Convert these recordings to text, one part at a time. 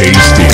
tasty.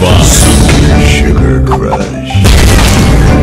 Boss. Sugar Crush.